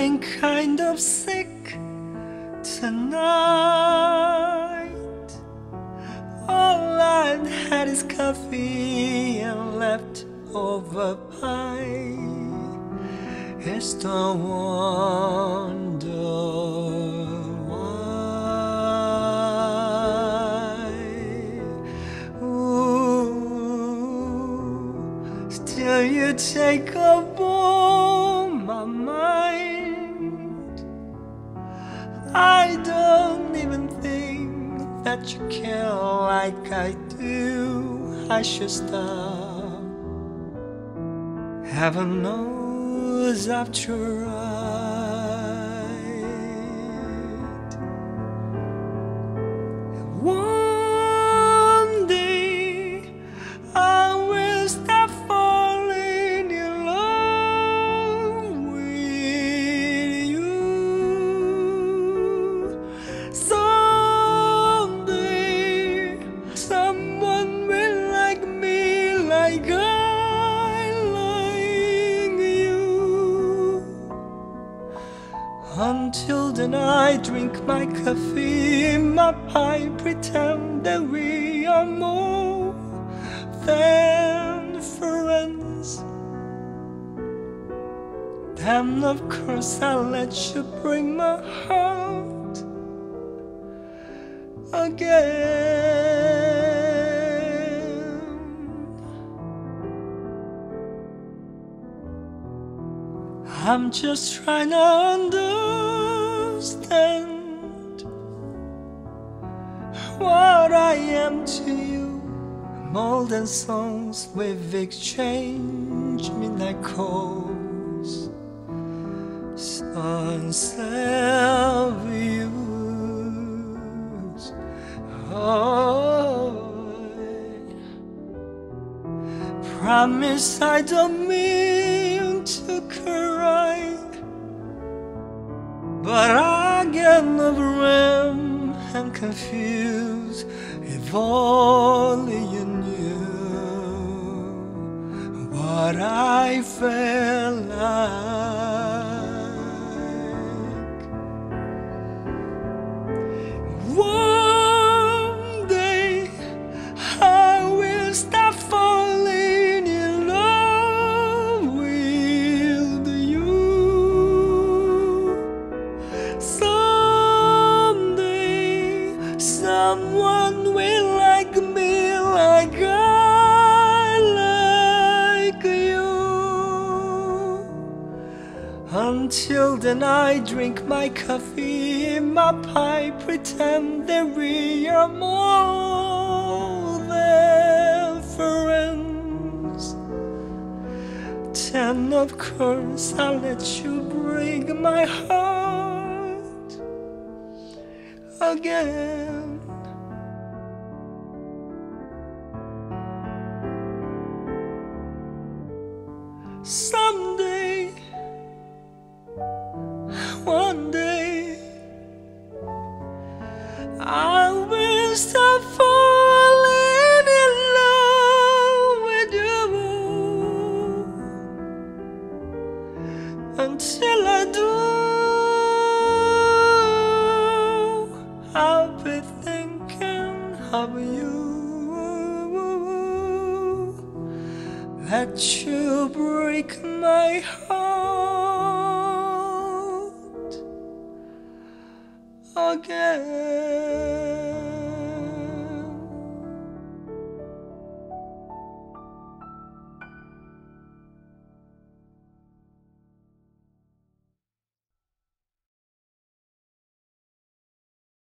feeling kind of sick tonight. All I've had is coffee and leftover pie. It's the wonder why. Ooh, still you take over my mind. I don't even think that you care like I do. I should stop. Heaven knows I've tried. Like I like you. Until then, I drink my coffee in my pipe, pretend that we are more than friends. Then, of course, I'll let you bring my heart again. I'm just trying to understand what I am to you. More than songs we've exchanged, midnight calls, sunset views. Oh, promise I don't mean but I get overwhelmed and confused. If only you knew what I felt like. Until then, I drink my coffee in my pipe, pretend that we are more than friends. Then, of course, I'll let you break my heart again. Do, I'll be thinking of you. Let you break my heart again.